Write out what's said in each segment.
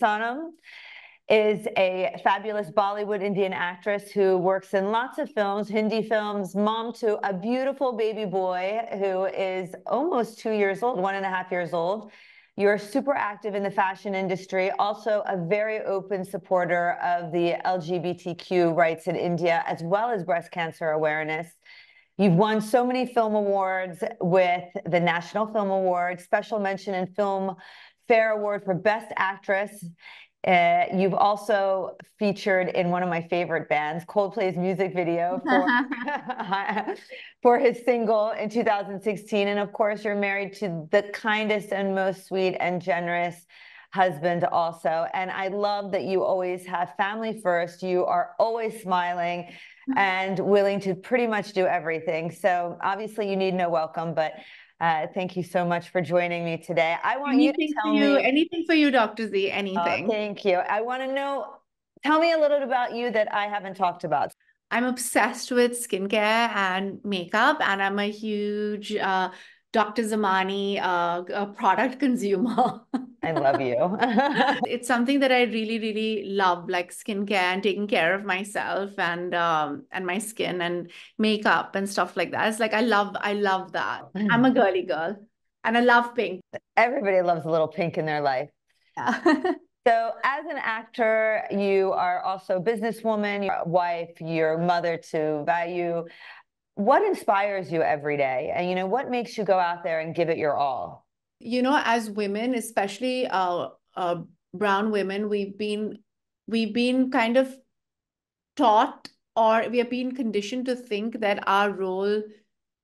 Sonam is a fabulous Bollywood Indian actress who works in lots of films, Hindi films, mom to a beautiful baby boy who is almost two years old, one and a half years old. You're super active in the fashion industry, also a very open supporter of the LGBTQ rights in India, as well as breast cancer awareness. You've won so many film awards with the National Film Award, special mention in Film Fair Award for Best Actress. Uh, you've also featured in one of my favorite bands, Coldplay's music video for, for his single in 2016. And of course, you're married to the kindest and most sweet and generous husband also. And I love that you always have family first. You are always smiling and willing to pretty much do everything. So obviously you need no welcome, but uh, thank you so much for joining me today. I want anything you to tell you, me anything for you, Dr. Z, oh, anything. Oh, thank you. I want to know, tell me a little about you that I haven't talked about. I'm obsessed with skincare and makeup, and I'm a huge uh, Dr. Zamani uh, product consumer. I love you. it's something that I really, really love, like skincare and taking care of myself and um and my skin and makeup and stuff like that. It's like I love, I love that. I'm a girly girl and I love pink. Everybody loves a little pink in their life. Yeah. so as an actor, you are also a businesswoman, your wife, your mother to Vayu. What inspires you every day? And you know, what makes you go out there and give it your all? you know, as women, especially uh, uh, brown women, we've been we've been kind of taught or we have been conditioned to think that our role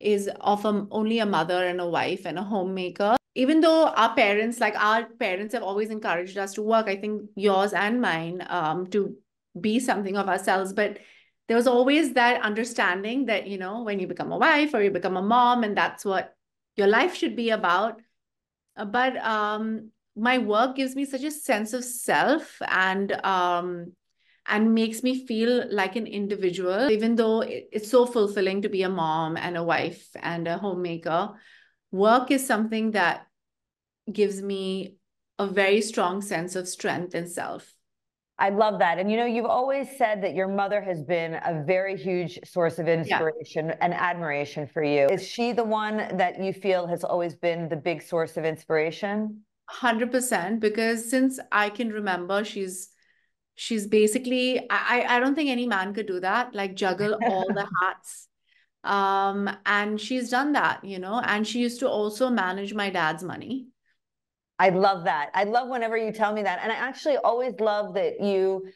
is of a, only a mother and a wife and a homemaker. Even though our parents, like our parents, have always encouraged us to work, I think yours and mine, um, to be something of ourselves. But there was always that understanding that, you know, when you become a wife or you become a mom, and that's what your life should be about, uh, but um, my work gives me such a sense of self and um, and makes me feel like an individual even though it's so fulfilling to be a mom and a wife and a homemaker. Work is something that gives me a very strong sense of strength and self I love that. And you know, you've always said that your mother has been a very huge source of inspiration yeah. and admiration for you. Is she the one that you feel has always been the big source of inspiration? 100% because since I can remember she's she's basically I I don't think any man could do that like juggle all the hats um and she's done that you know and she used to also manage my dad's money I love that. I love whenever you tell me that. And I actually always love that you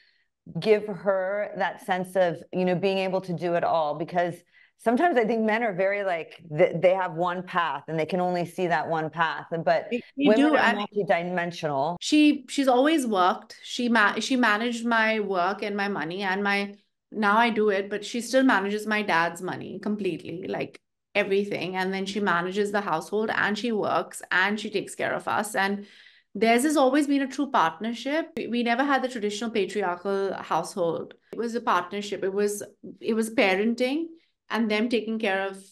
give her that sense of, you know, being able to do it all because sometimes I think men are very like they have one path and they can only see that one path. But they, they women do. are multidimensional. She she's always worked. She ma- she managed my work and my money and my now I do it, but she still manages my dad's money completely. Like everything and then she manages the household and she works and she takes care of us and theirs has always been a true partnership. We never had the traditional patriarchal household. It was a partnership. It was it was parenting and them taking care of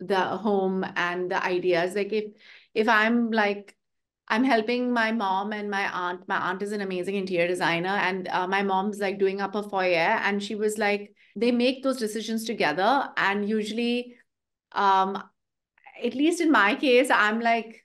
the home and the ideas. Like if if i'm like i'm helping my mom and my aunt my aunt is an amazing interior designer and uh, my mom's like doing up a foyer and she was like they make those decisions together and usually um at least in my case i'm like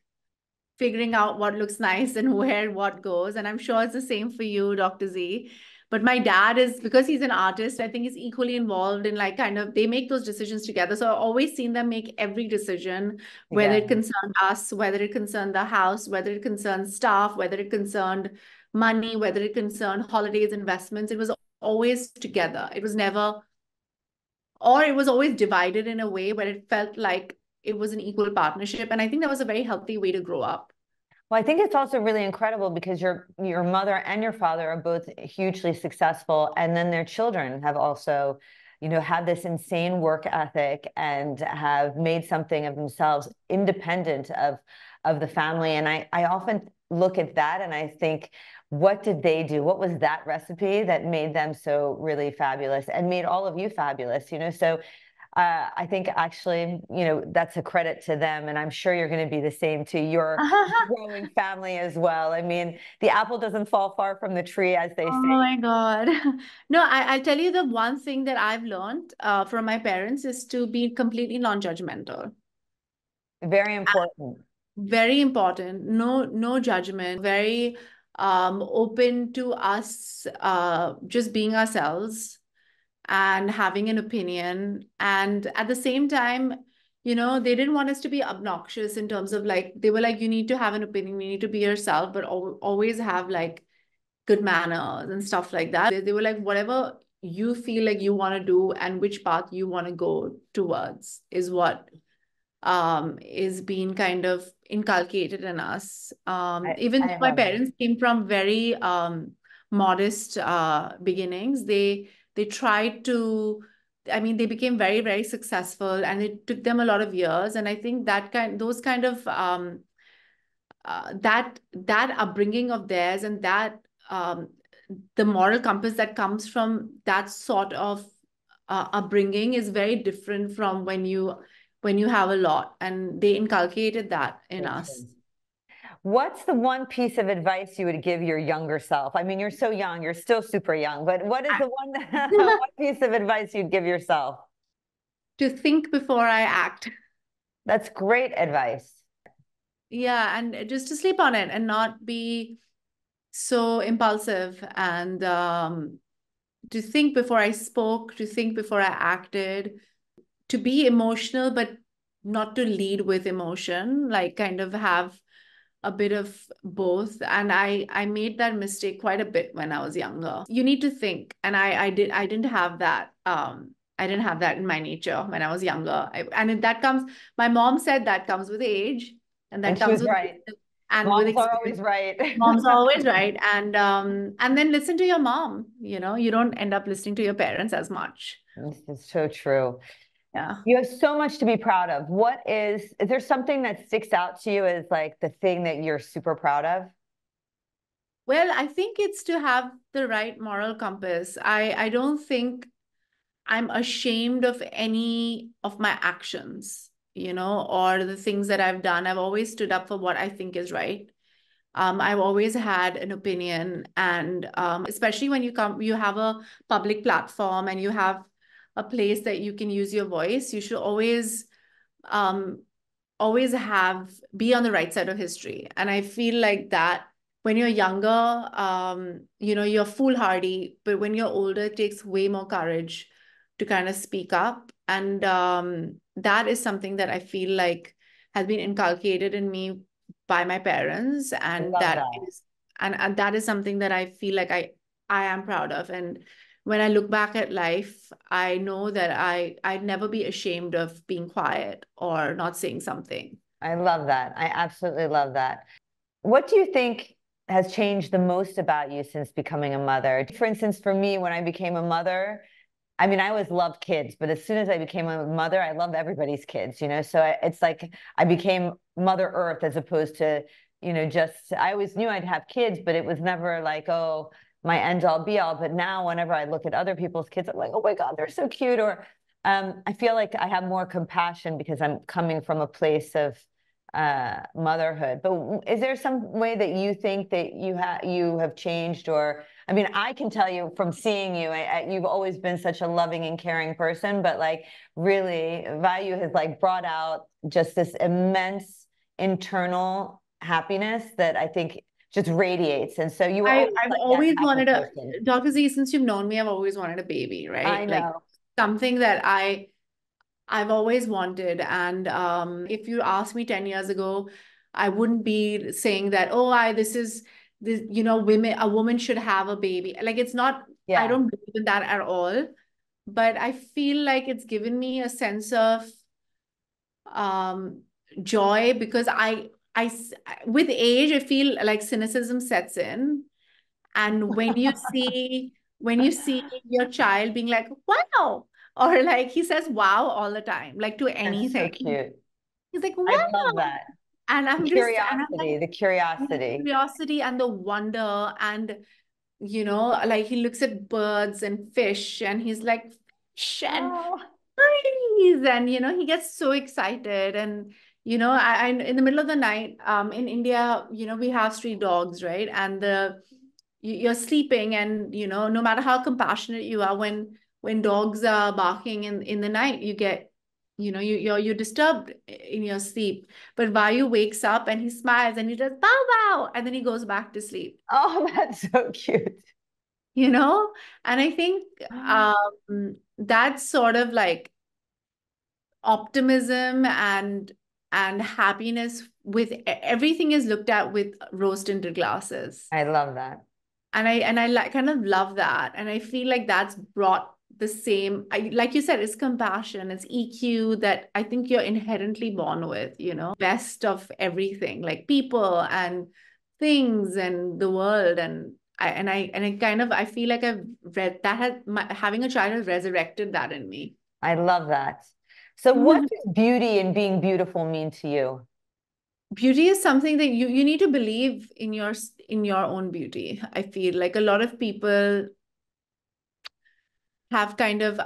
figuring out what looks nice and where what goes and i'm sure it's the same for you dr z. But my dad is because he's an artist i think he's equally involved in like kind of they make those decisions together. So i've always seen them make every decision whether yeah. it concerned us whether it concerned the house whether it concerned staff whether it concerned money whether it concerned holidays investments. It was always together. It was never or it was always divided in a way where it felt like it was an equal partnership. And i think that was a very healthy way to grow up. Well i think it's also really incredible because your your mother and your father are both hugely successful. And then their children have also you know had this insane work ethic and have made something of themselves independent of of the family. And i i often look at that and i think what did they do what was that recipe that made them so really fabulous and made all of you fabulous you know so uh, I think actually, you know, that's a credit to them. And I'm sure you're going to be the same to your growing family as well. I mean, the apple doesn't fall far from the tree, as they oh say. Oh my God. No, I, I'll tell you the one thing that I've learned uh, from my parents is to be completely non-judgmental. Very important. Very important. No, no judgment. Very um, open to us uh, just being ourselves and having an opinion. And at the same time, you know, they didn't want us to be obnoxious in terms of like, they were like, you need to have an opinion, you need to be yourself, but al always have like good manners and stuff like that. They, they were like, whatever you feel like you want to do and which path you want to go towards is what um, is being kind of inculcated in us. Um, I, even I my parents that. came from very um, modest uh, beginnings, they they tried to. I mean, they became very very successful, and it took them a lot of years. And I think that kind, those kind of um, uh, that that upbringing of theirs and that um, the moral compass that comes from that sort of uh, upbringing is very different from when you when you have a lot and they inculcated that in us. what's the one piece of advice you would give your younger self? I mean you're so young you're still super young but what is the one, one piece of advice you'd give yourself? To think before i act. That's great advice. Yeah and just to sleep on it and not be so impulsive and um, to think before i spoke to think before i acted to be emotional, but not to lead with emotion, like kind of have a bit of both. And i i made that mistake quite a bit when i was younger. You need to think. And i i did i didn't have that um i didn't have that in my nature when i was younger. I, and that comes my mom said that comes with age and that and comes with right. and moms with are always right. Moms are always right. And um and then listen to your mom you know? You don't end up listening to your parents as much. This is so true yeah. You have so much to be proud of. What is, is there something that sticks out to you as like the thing that you're super proud of? Well, I think it's to have the right moral compass. I, I don't think I'm ashamed of any of my actions, you know, or the things that I've done. I've always stood up for what I think is right. Um, I've always had an opinion, and um, especially when you come, you have a public platform and you have a place that you can use your voice, you should always um, always have be on the right side of history. And I feel like that when you're younger, um, you know, you're foolhardy, but when you're older, it takes way more courage to kind of speak up. And um, that is something that I feel like has been inculcated in me by my parents. And that, that is and, and that is something that I feel like I I am proud of. And when I look back at life, I know that I I'd never be ashamed of being quiet or not saying something. I love that. I absolutely love that. What do you think has changed the most about you since becoming a mother? For instance, for me, when I became a mother, I mean, I always loved kids, but as soon as I became a mother, I love everybody's kids, you know? So I, it's like I became Mother Earth as opposed to, you know, just, I always knew I'd have kids, but it was never like, oh, my end all be all. But now, whenever I look at other people's kids, I'm like, oh my God, they're so cute. Or um, I feel like I have more compassion because I'm coming from a place of uh, motherhood. But is there some way that you think that you have you have changed? Or I mean, I can tell you from seeing you, I, I, you've always been such a loving and caring person. But like, really, Vayu has like brought out just this immense internal happiness that I think just radiates. And so you I, have always wanted a Dr. Z, since you've known me, I've always wanted a baby, right? I know. Like something that I I've always wanted. And um, if you asked me 10 years ago, I wouldn't be saying that, oh, I this is this, you know, women a woman should have a baby. Like it's not, yeah. I don't believe in that at all. But I feel like it's given me a sense of um joy because I I with age, I feel like cynicism sets in. And when you see when you see your child being like, wow, or like he says wow all the time, like to anything. So. He's like, wow. I love that. And I'm the just curiosity, like, the curiosity. The curiosity and the wonder. And you know, like he looks at birds and fish and he's like, fish and oh. and you know, he gets so excited. And you know, I, I in the middle of the night, um, in India, you know, we have street dogs, right? And the you're sleeping, and you know, no matter how compassionate you are, when when dogs are barking in in the night, you get you know you you're you're disturbed in your sleep. But vayu wakes up and he smiles and he does bow bow and then he goes back to sleep. Oh that's so cute. You know? And i think um that's sort of like optimism and and happiness with everything is looked at with rose tinted glasses. I love that. And i and i like kind of love that. And i feel like that's brought the same I, like you said it's compassion it's eq that i think you're inherently born with you know? Best of everything like people and things and the world. And I, and I and I kind of I feel like I've read that has my, having a child has resurrected that in me. I love that. So what does beauty and being beautiful mean to you? Beauty is something that you you need to believe in your in your own beauty. I feel like a lot of people have kind of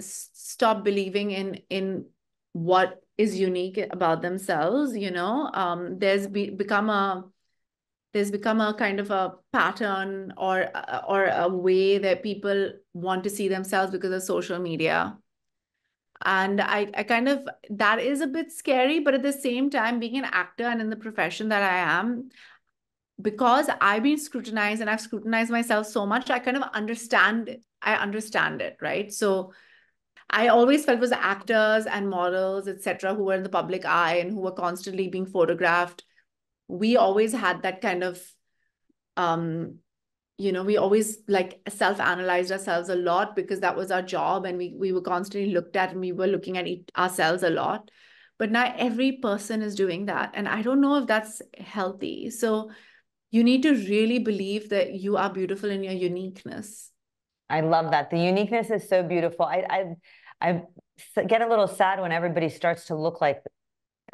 stopped believing in in what is unique about themselves, you know. Um there's be, become a there's become a kind of a pattern or or a way that people want to see themselves because of social media and I, I kind of that is a bit scary but at the same time being an actor and in the profession that i am because i've been scrutinized and i've scrutinized myself so much i kind of understand i understand it right? So i always felt was actors and models etc who were in the public eye and who were constantly being photographed. We always had that kind of um you know we always like self analyzed ourselves a lot because that was our job and we we were constantly looked at and we were looking at ourselves a lot. But now every person is doing that. And i don't know if that's healthy. So you need to really believe that you are beautiful in your uniqueness. I love that. The uniqueness is so beautiful. I i i get a little sad when everybody starts to look like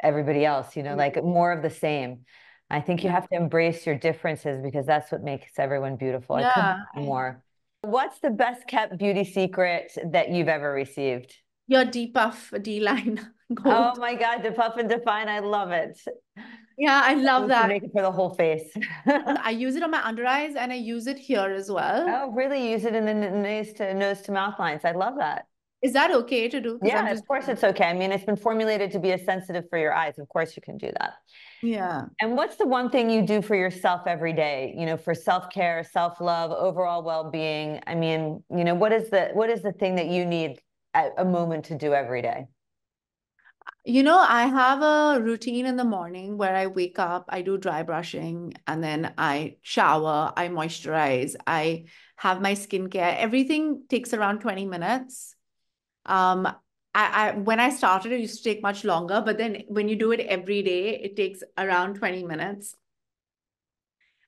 everybody else you know mm-hmm. like more of the same I think you have to embrace your differences because that's what makes everyone beautiful. Yeah. More. What's the best kept beauty secret that you've ever received? Your depuff D-line. Oh my God, depuff and define. I love it. Yeah, I love that. Make it for the whole face. I use it on my under eyes and I use it here as well. Oh, really? Use it in the nose to nose to mouth lines. I love that. Is that okay to do? Yeah, just... of course it's okay. I mean, it's been formulated to be as sensitive for your eyes. Of course you can do that. Yeah. And what's the one thing you do for yourself every day, you know, for self-care, self-love, overall well-being? I mean, you know, what is the what is the thing that you need at a moment to do every day? You know, I have a routine in the morning where I wake up, I do dry brushing, and then I shower, I moisturize, I have my skincare. Everything takes around 20 minutes. Um, I, I when I started, it used to take much longer, but then when you do it every day, it takes around 20 minutes.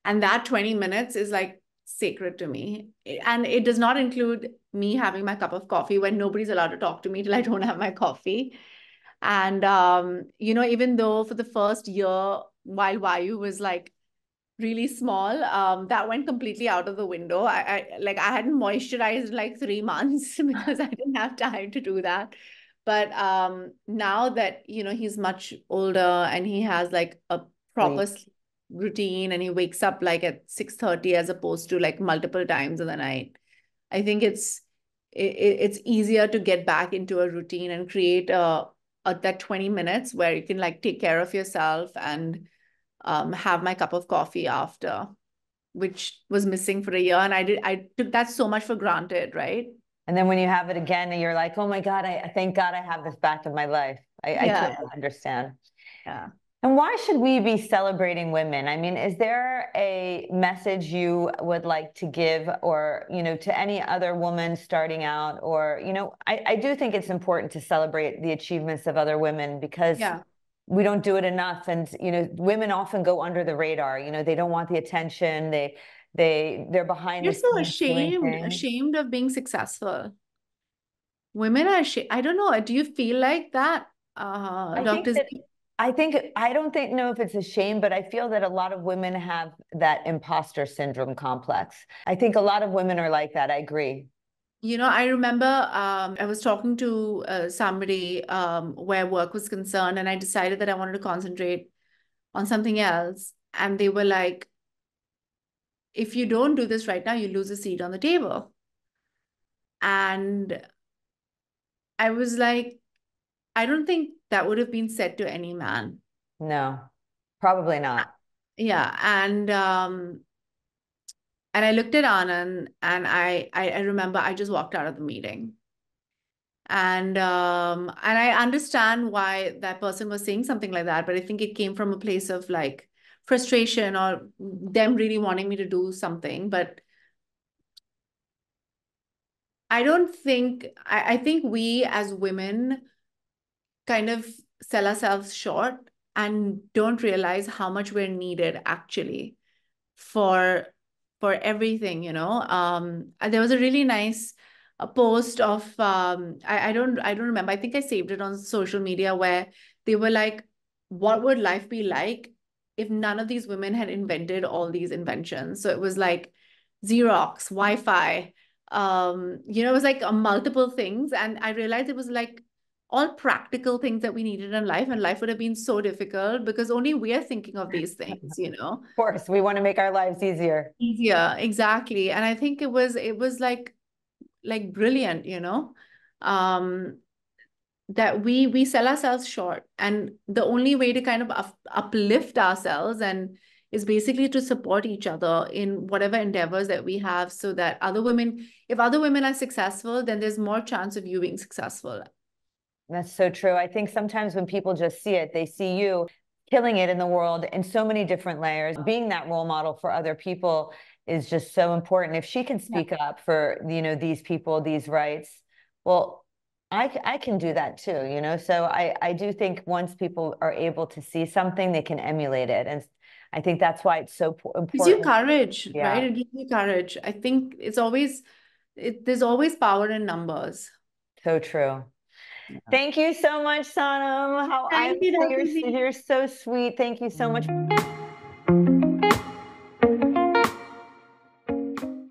And that 20 minutes is like sacred to me. And it does not include me having my cup of coffee when nobody's allowed to talk to me till I don't have my coffee. And um, you know, even though for the first year, while Vayu was like really small um that went completely out of the window I, I like i hadn't moisturized like three months because i didn't have time to do that but um now that you know he's much older and he has like a proper right. routine and he wakes up like at six thirty as opposed to like multiple times in the night i think it's it, it's easier to get back into a routine and create a, a that 20 minutes where you can like take care of yourself and um, have my cup of coffee after, which was missing for a year. And I did, I took that so much for granted, right? And then when you have it again, and you're like, oh my God, I thank God I have this back in my life. I, yeah. I totally understand. Yeah. And why should we be celebrating women? I mean, is there a message you would like to give or, you know, to any other woman starting out? Or, you know, I, I do think it's important to celebrate the achievements of other women because yeah we don't do it enough and you know women often go under the radar you know they don't want the attention they they they're behind you're so ashamed ashamed of being successful women are ashamed. i don't know do you feel like that uh I Think that, I think I don't think know if it's a shame, but I feel that a lot of women have that imposter syndrome complex. I think a lot of women are like that. I agree. You know, I remember um, I was talking to uh, somebody um, where work was concerned, and I decided that I wanted to concentrate on something else. And they were like, if you don't do this right now, you lose a seat on the table. And I was like, I don't think that would have been said to any man. No, probably not. Yeah. And um, and I looked at Anand and I, I, I remember I just walked out of the meeting. And um, and I understand why that person was saying something like that, but I think it came from a place of like frustration or them really wanting me to do something. But I don't think I, I think we as women kind of sell ourselves short and don't realize how much we're needed actually for for everything, you know. Um, there was a really nice a post of um, I, I don't I don't remember. I think I saved it on social media where they were like, what would life be like if none of these women had invented all these inventions? So it was like Xerox, Wi-Fi, um, you know, it was like a multiple things. And I realized it was like all practical things that we needed in life and life would have been so difficult because only we are thinking of these things you know? Of course we want to make our lives easier. Easier exactly. And i think it was it was like like brilliant you know? Um that we we sell ourselves short and the only way to kind of up, uplift ourselves and is basically to support each other in whatever endeavors that we have so that other women if other women are successful then there's more chance of you being successful that's so true. I think sometimes when people just see it, they see you killing it in the world in so many different layers. Being that role model for other people is just so important. If she can speak yeah. up for, you know, these people, these rights, well, I, I can do that too, you know? So I, I do think once people are able to see something, they can emulate it. And I think that's why it's so important. It gives you courage, yeah. right? It gives you courage. I think it's always, it, there's always power in numbers. So true. Thank you so much, Sonam. How Thank I, you, you're, you're so sweet. Thank you so much.